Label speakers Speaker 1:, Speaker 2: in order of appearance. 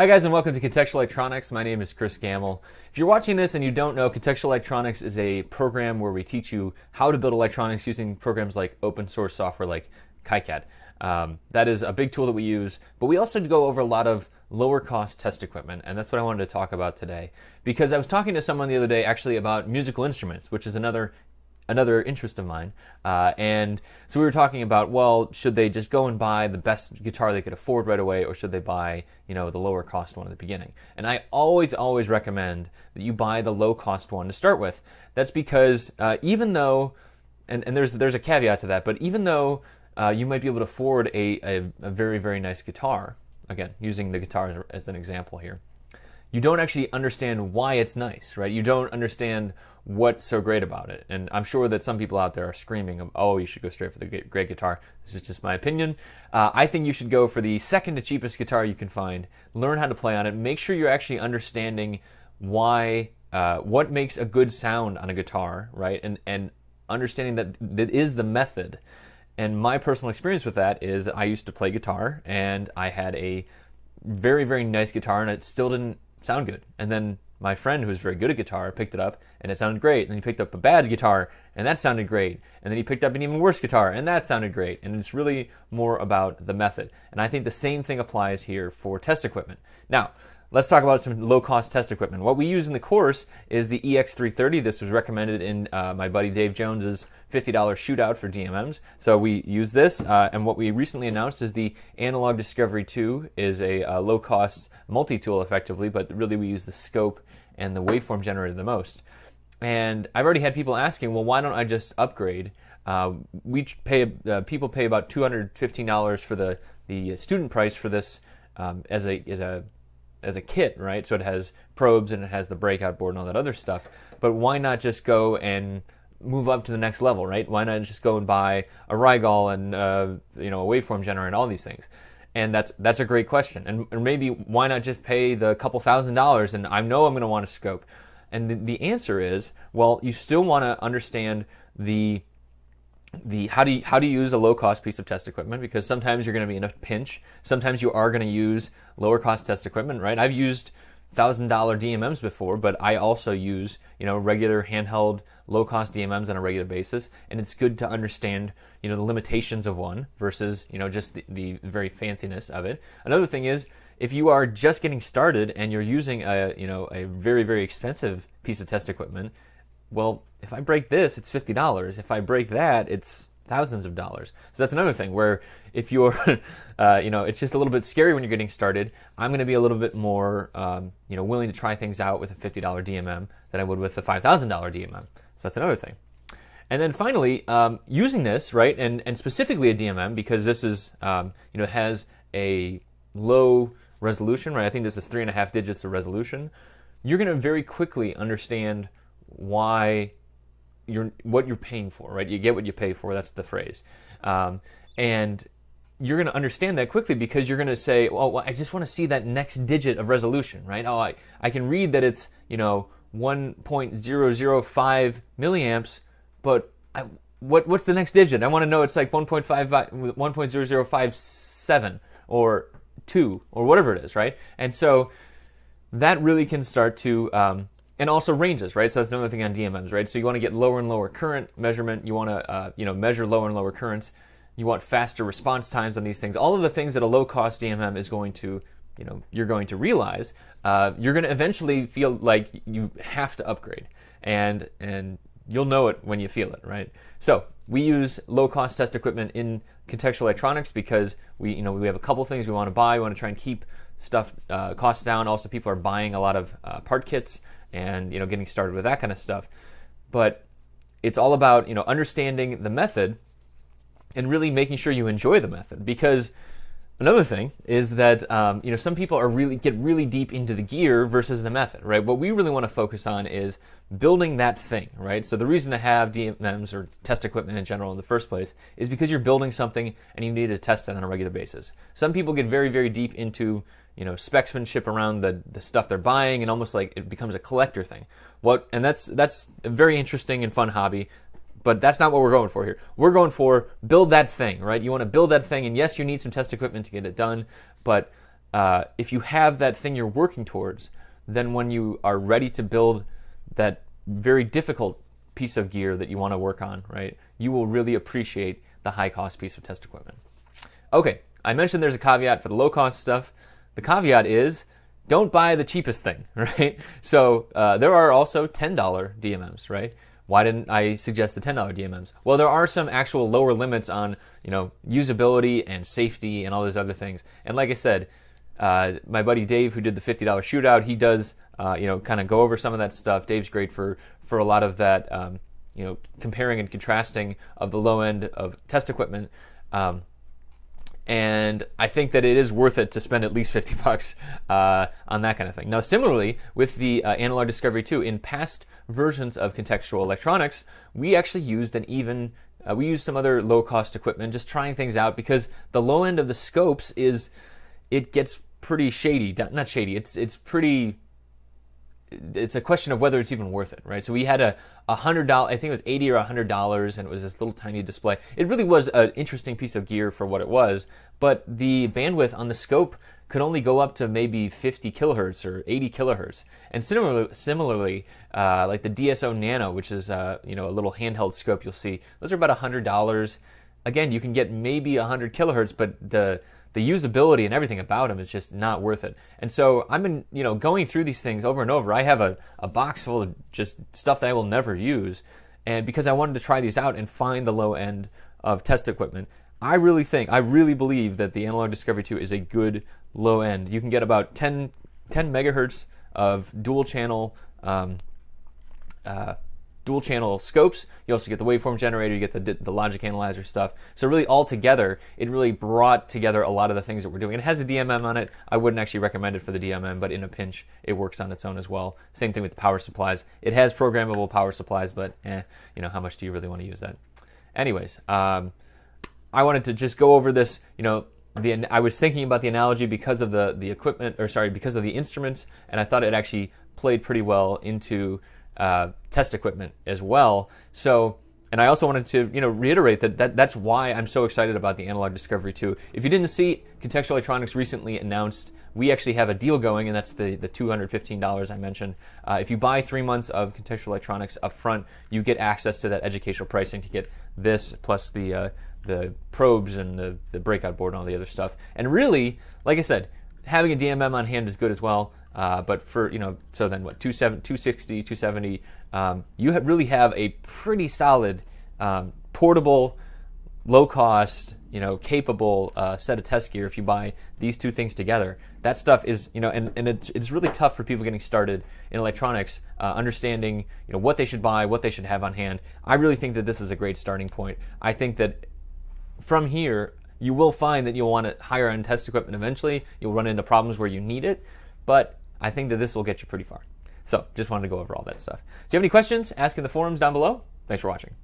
Speaker 1: Hi guys and welcome to Contextual Electronics. My name is Chris Gammell. If you're watching this and you don't know, Contextual Electronics is a program where we teach you how to build electronics using programs like open source software like KiCad. Um, that is a big tool that we use, but we also go over a lot of lower cost test equipment, and that's what I wanted to talk about today. Because I was talking to someone the other day actually about musical instruments, which is another another interest of mine. Uh, and so we were talking about, well, should they just go and buy the best guitar they could afford right away, or should they buy, you know, the lower cost one at the beginning? And I always, always recommend that you buy the low cost one to start with. That's because uh, even though, and, and there's there's a caveat to that, but even though uh, you might be able to afford a, a, a very very nice guitar, again using the guitar as, as an example here, you don't actually understand why it's nice, right? You don't understand what's so great about it. And I'm sure that some people out there are screaming, oh, you should go straight for the great guitar. This is just my opinion. Uh, I think you should go for the second to cheapest guitar you can find. Learn how to play on it. Make sure you're actually understanding why, uh, what makes a good sound on a guitar, right? And, and understanding that that is the method. And my personal experience with that is I used to play guitar and I had a very, very nice guitar and it still didn't sound good. And then my friend who was very good at guitar picked it up and it sounded great. And then he picked up a bad guitar and that sounded great. And then he picked up an even worse guitar and that sounded great. And it's really more about the method. And I think the same thing applies here for test equipment. Now, Let's talk about some low cost test equipment. What we use in the course is the EX330. This was recommended in uh, my buddy Dave Jones's $50 shootout for DMMs. So we use this. Uh, and what we recently announced is the Analog Discovery 2 is a uh, low cost multi tool effectively, but really we use the scope and the waveform generator the most. And I've already had people asking, well, why don't I just upgrade? Uh, we pay uh, people pay about $215 for the, the student price for this um, as a as a as a kit, right? So it has probes and it has the breakout board and all that other stuff. But why not just go and move up to the next level, right? Why not just go and buy a Rigol and uh, you know a waveform generator and all these things? And that's that's a great question. And or maybe why not just pay the couple thousand dollars and I know I'm going to want a scope. And the, the answer is, well, you still want to understand the the how do you, how do you use a low cost piece of test equipment? Because sometimes you're going to be in a pinch. Sometimes you are going to use lower cost test equipment right? I've used thousand dollar dmms before but i also use you know regular handheld low cost dmms on a regular basis. And it's good to understand you know the limitations of one versus you know just the, the very fanciness of it. Another thing is if you are just getting started and you're using a you know a very very expensive piece of test equipment well, if I break this, it's fifty dollars. If I break that, it's thousands of dollars. So that's another thing where if you're, uh, you know, it's just a little bit scary when you're getting started. I'm going to be a little bit more, um, you know, willing to try things out with a $50 DMM than I would with a $5,000 DMM. So that's another thing. And then finally, um, using this, right, and, and specifically a DMM because this is, um, you know, has a low resolution, right? I think this is three and a half digits of resolution. You're going to very quickly understand why you're what you're paying for, right? You get what you pay for. That's the phrase, um, and you're going to understand that quickly because you're going to say, "Well, I just want to see that next digit of resolution, right? Oh, I I can read that it's you know 1.005 milliamps, but I, what what's the next digit? I want to know it's like 1.5 1.0057 or two or whatever it is, right? And so that really can start to um, and also ranges, right? So that's another thing on DMMs, right? So you want to get lower and lower current measurement. You want to, uh, you know, measure lower and lower currents. You want faster response times on these things. All of the things that a low cost DMM is going to, you know, you're going to realize. Uh, you're going to eventually feel like you have to upgrade, and and you'll know it when you feel it, right? So we use low cost test equipment in contextual electronics because we, you know, we have a couple things we want to buy. We want to try and keep stuff uh, costs down. Also, people are buying a lot of uh, part kits and you know getting started with that kind of stuff. But it's all about you know understanding the method and really making sure you enjoy the method because Another thing is that um, you know some people are really get really deep into the gear versus the method, right? What we really want to focus on is building that thing, right? So the reason to have DMMs or test equipment in general in the first place is because you're building something and you need to test it on a regular basis. Some people get very very deep into you know specsmanship around the the stuff they're buying and almost like it becomes a collector thing. What and that's that's a very interesting and fun hobby but that's not what we're going for here. We're going for build that thing, right? You want to build that thing, and yes, you need some test equipment to get it done, but uh, if you have that thing you're working towards, then when you are ready to build that very difficult piece of gear that you want to work on, right, you will really appreciate the high cost piece of test equipment. Okay, I mentioned there's a caveat for the low cost stuff. The caveat is don't buy the cheapest thing, right? So uh, there are also $10 DMMs, right? Why didn't I suggest the $10 DMMs? Well, there are some actual lower limits on, you know, usability and safety and all those other things. And like I said, uh, my buddy Dave, who did the $50 shootout, he does, uh, you know, kind of go over some of that stuff. Dave's great for, for a lot of that, um, you know, comparing and contrasting of the low end of test equipment. Um, and I think that it is worth it to spend at least 50 bucks uh, on that kind of thing. Now, similarly, with the uh, Analog Discovery 2, in past versions of contextual electronics, we actually used an even uh, we used some other low cost equipment, just trying things out because the low end of the scopes is it gets pretty shady. Not shady. It's it's pretty it's a question of whether it's even worth it, right? So we had a, hundred dollar, I think it was eighty or a hundred dollars, and it was this little tiny display. It really was an interesting piece of gear for what it was, but the bandwidth on the scope could only go up to maybe 50 kilohertz or 80 kilohertz. And similarly, similarly uh, like the DSO Nano, which is uh, you know a little handheld scope, you'll see those are about hundred dollars. Again, you can get maybe hundred kilohertz, but the the usability and everything about them is just not worth it. And so I've been, you know, going through these things over and over. I have a, a box full of just stuff that I will never use. And because I wanted to try these out and find the low end of test equipment, I really think, I really believe that the Analog Discovery 2 is a good low end. You can get about 10, 10 megahertz of dual channel um, uh, dual channel scopes. You also get the waveform generator, you get the, the logic analyzer stuff. So really all together, it really brought together a lot of the things that we're doing. It has a DMM on it. I wouldn't actually recommend it for the DMM, but in a pinch, it works on its own as well. Same thing with the power supplies. It has programmable power supplies, but eh, you know, how much do you really want to use that? Anyways, um, I wanted to just go over this, you know, the, I was thinking about the analogy because of the, the equipment, or sorry, because of the instruments, and I thought it actually played pretty well into uh, test equipment as well. So, and I also wanted to, you know, reiterate that, that that's why I'm so excited about the Analog Discovery 2. If you didn't see, Contextual Electronics recently announced we actually have a deal going, and that's the, the $215 I mentioned. Uh, if you buy three months of Contextual Electronics up front, you get access to that educational pricing to get this plus the uh, the probes and the, the breakout board and all the other stuff. And really, like I said, having a DMM on hand is good as well. Uh, but for you know, so then what? 260, 270. Um, you have really have a pretty solid um, portable, low cost, you know, capable uh, set of test gear. If you buy these two things together, that stuff is you know, and, and it's it's really tough for people getting started in electronics, uh, understanding you know what they should buy, what they should have on hand. I really think that this is a great starting point. I think that from here you will find that you'll want to higher end test equipment eventually. You'll run into problems where you need it, but I think that this will get you pretty far. So just wanted to go over all that stuff. Do you have any questions? Ask in the forums down below. Thanks for watching.